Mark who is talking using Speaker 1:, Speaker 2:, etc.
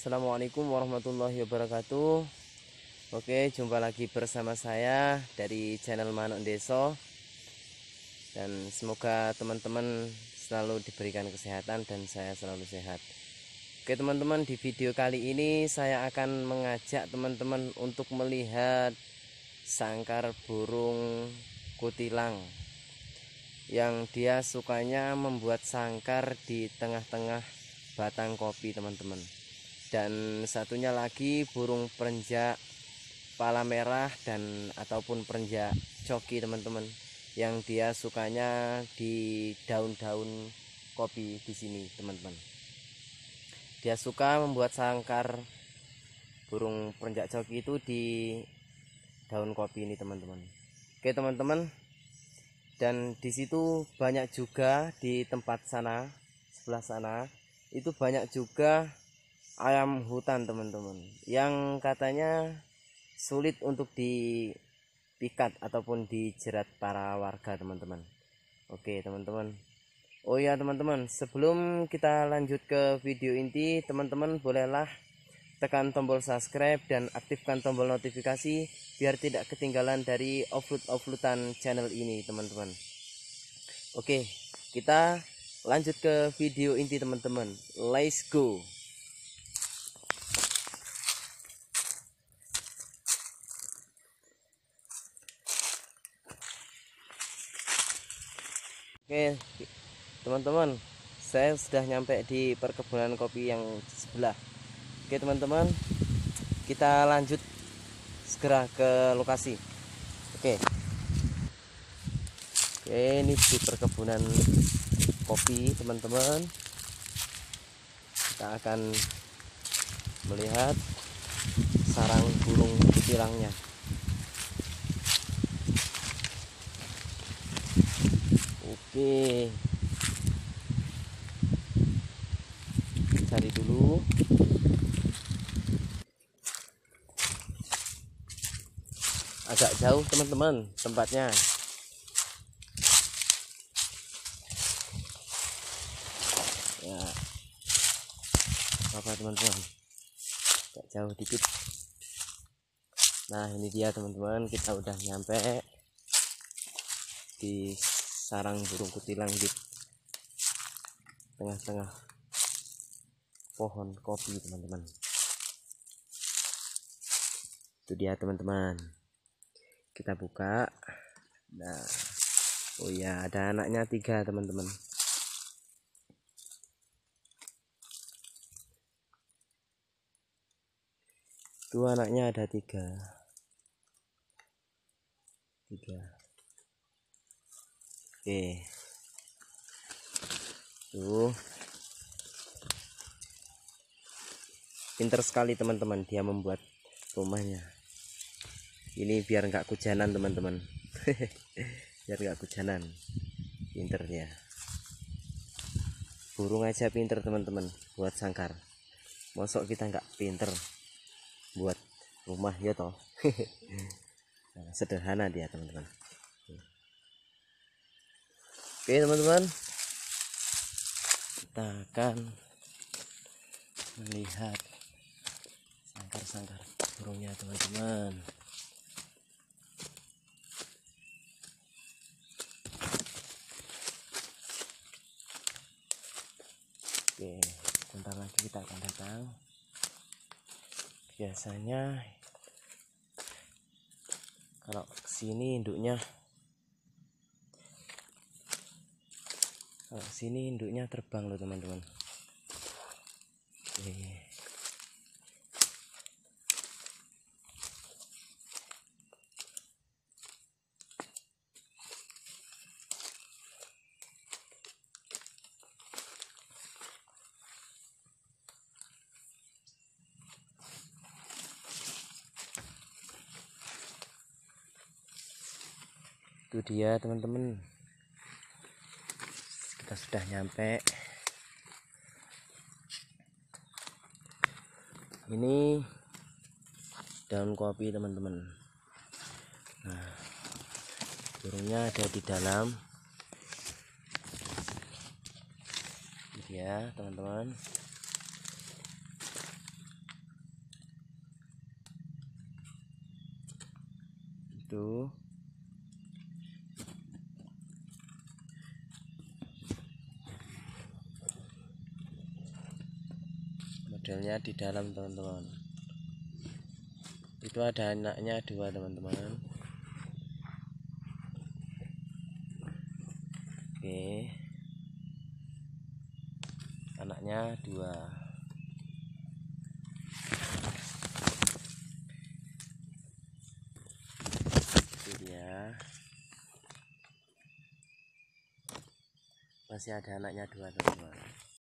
Speaker 1: Assalamualaikum warahmatullahi wabarakatuh. Oke jumpa lagi bersama saya dari channel Manuk Deso. Dan semoga teman-teman selalu diberikan kesehatan dan saya selalu sehat. Oke teman-teman di video kali ini saya akan mengajak teman-teman untuk melihat sangkar burung kutilang yang dia sukanya membuat sangkar di tengah-tengah batang kopi teman-teman dan satunya lagi burung perenjak pala merah dan ataupun perenjak coki teman-teman yang dia sukanya di daun-daun kopi di sini teman-teman. Dia suka membuat sangkar burung perenjak coki itu di daun kopi ini teman-teman. Oke teman-teman. Dan di situ banyak juga di tempat sana sebelah sana itu banyak juga ayam hutan teman-teman. Yang katanya sulit untuk dipikat ataupun dijerat para warga teman-teman. Oke teman-teman. Oh ya teman-teman. Sebelum kita lanjut ke video inti teman-teman bolehlah tekan tombol subscribe dan aktifkan tombol notifikasi biar tidak ketinggalan dari upload-uploadan channel ini teman-teman. Oke kita lanjut ke video inti teman-teman. Let's go Oke, teman-teman, saya sudah nyampe di perkebunan kopi yang sebelah. Oke, teman-teman, kita lanjut segera ke lokasi. Oke. Oke, ini di perkebunan kopi, teman-teman. Kita akan melihat sarang burung kutilangnya. Oke. Cari dulu. Agak jauh teman-teman tempatnya. Ya. Apa teman-teman? Agak jauh dikit. Nah, ini dia teman-teman, kita udah nyampe di sarang burung kutilang di tengah-tengah pohon kopi teman-teman. Itu dia teman-teman. Kita buka. Nah. Oh ya ada anaknya tiga teman-teman. Itu anaknya ada tiga. Tiga oke. Tuh. Pinter sekali teman-teman dia membuat rumahnya. Ini biar nggak kujanan teman-teman. Biar nggak kujanan. Pinter ya burung aja pinter teman-teman buat sangkar. Mosok kita nggak pinter buat rumah ya toh? Nah, sederhana dia teman-teman oke teman-teman. Kita akan melihat sangkar-sangkar burungnya teman-teman. Oke bentar lagi kita akan datang. Biasanya kalau ke sini induknya kalau sini induknya terbang loh teman-teman. Itu dia teman-teman kita sudah nyampe. Ini daun kopi teman-teman. Nah burungnya ada di dalam. Ini ya teman-teman. Itu. Modelnya di dalam teman-teman. Itu ada anaknya dua teman-teman. Oke. Anaknya dua. Itu dia. Masih ada anaknya dua teman-teman